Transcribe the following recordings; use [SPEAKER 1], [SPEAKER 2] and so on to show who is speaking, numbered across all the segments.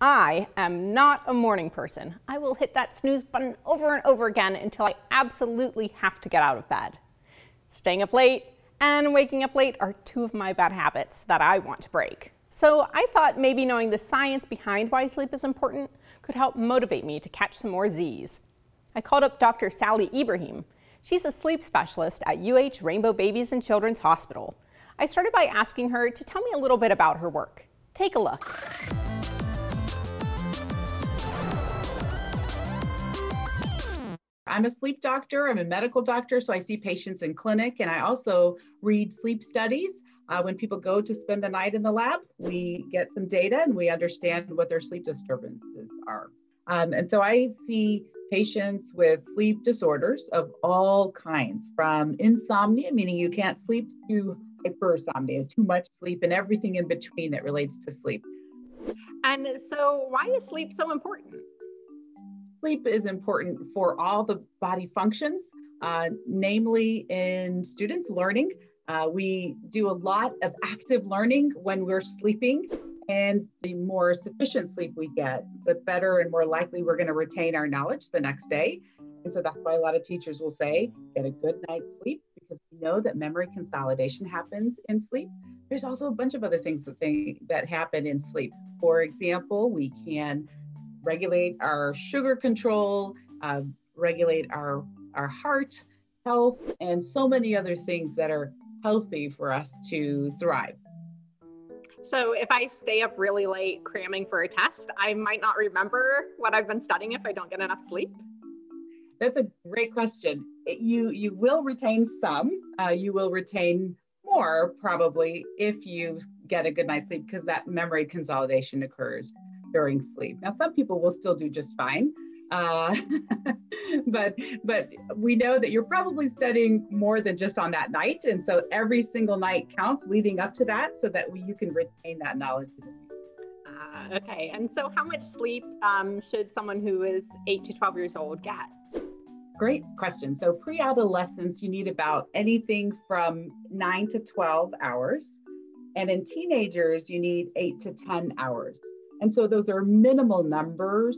[SPEAKER 1] I am not a morning person. I will hit that snooze button over and over again until I absolutely have to get out of bed. Staying up late and waking up late are two of my bad habits that I want to break. So I thought maybe knowing the science behind why sleep is important could help motivate me to catch some more Z's. I called up Dr. Sally Ibrahim. She's a sleep specialist at UH Rainbow Babies and Children's Hospital. I started by asking her to tell me a little bit about her work. Take a look.
[SPEAKER 2] I'm a sleep doctor, I'm a medical doctor, so I see patients in clinic and I also read sleep studies. Uh, when people go to spend the night in the lab, we get some data and we understand what their sleep disturbances are. Um, and so I see patients with sleep disorders of all kinds, from insomnia, meaning you can't sleep, to hypersomnia, too much sleep, and everything in between that relates to sleep.
[SPEAKER 1] And so, why is sleep so important?
[SPEAKER 2] Sleep is important for all the body functions, uh, namely in students learning. Uh, we do a lot of active learning when we're sleeping, and the more sufficient sleep we get, the better and more likely we're going to retain our knowledge the next day. And so that's why a lot of teachers will say, get a good night's sleep because we know that memory consolidation happens in sleep. There's also a bunch of other things that, they, that happen in sleep. For example, we can regulate our sugar control, uh, regulate our, our heart health, and so many other things that are healthy for us to thrive.
[SPEAKER 1] So, if I stay up really late cramming for a test, I might not remember what I've been studying if I don't get enough sleep.
[SPEAKER 2] That's a great question. You you will retain some. Uh, you will retain more probably if you get a good night's sleep because that memory consolidation occurs during sleep. Now, some people will still do just fine. Uh, but but we know that you're probably studying more than just on that night, and so every single night counts leading up to that, so that we, you can retain that knowledge.
[SPEAKER 1] Uh, okay, and so how much sleep um, should someone who is eight to twelve years old get?
[SPEAKER 2] Great question. So pre-adolescence, you need about anything from nine to twelve hours, and in teenagers, you need eight to ten hours. And so those are minimal numbers.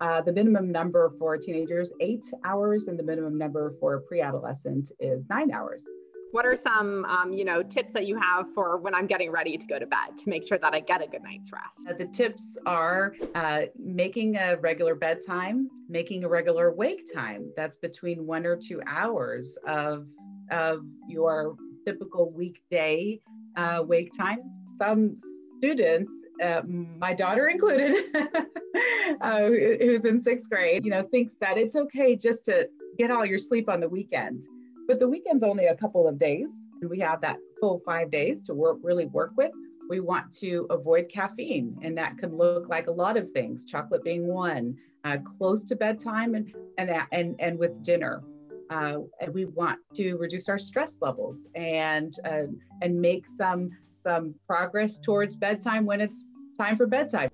[SPEAKER 2] Uh, the minimum number for teenagers, eight hours, and the minimum number for a pre-adolescent is nine hours.
[SPEAKER 1] What are some, um, you know, tips that you have for when I'm getting ready to go to bed to make sure that I get a good night's rest?
[SPEAKER 2] Uh, the tips are uh, making a regular bedtime, making a regular wake time. That's between one or two hours of of your typical weekday uh, wake time. Some students uh, my daughter included, uh, who's in sixth grade, you know, thinks that it's okay just to get all your sleep on the weekend. But the weekend's only a couple of days, and we have that full five days to work really work with. We want to avoid caffeine, and that can look like a lot of things. Chocolate being one, uh, close to bedtime, and and and and with dinner. Uh, and we want to reduce our stress levels and uh, and make some some progress towards bedtime when it's time for bedtime.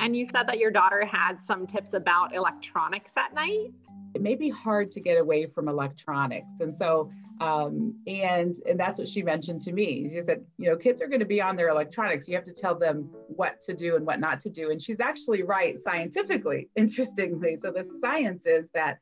[SPEAKER 1] And you said that your daughter had some tips about electronics at night.
[SPEAKER 2] It may be hard to get away from electronics. And so, um, and and that's what she mentioned to me. She said, you know, kids are going to be on their electronics. You have to tell them what to do and what not to do. And she's actually right scientifically, interestingly. So the science is that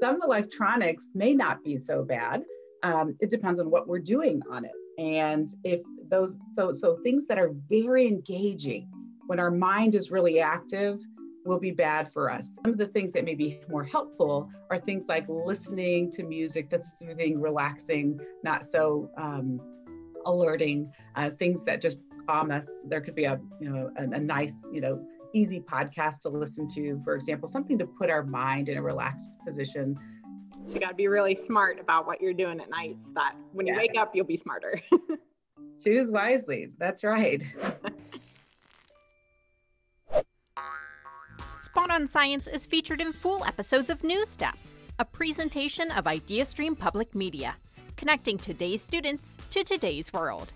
[SPEAKER 2] some electronics may not be so bad. Um, it depends on what we're doing on it. And if those so so things that are very engaging when our mind is really active will be bad for us. Some of the things that may be more helpful are things like listening to music that's soothing, relaxing, not so um, alerting, uh, things that just calm us. There could be a you know a, a nice you know easy podcast to listen to, for example, something to put our mind in a relaxed position.
[SPEAKER 1] So you got to be really smart about what you're doing at night so that when you yes. wake up, you'll be smarter.
[SPEAKER 2] Choose wisely. That's right.
[SPEAKER 3] Spot on Science is featured in full episodes of NewsDepth, a presentation of IdeaStream Public Media, connecting today's students to today's world.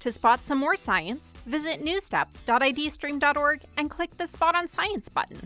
[SPEAKER 3] To spot some more science, visit newsdepth.ideastream.org and click the Spot on Science button.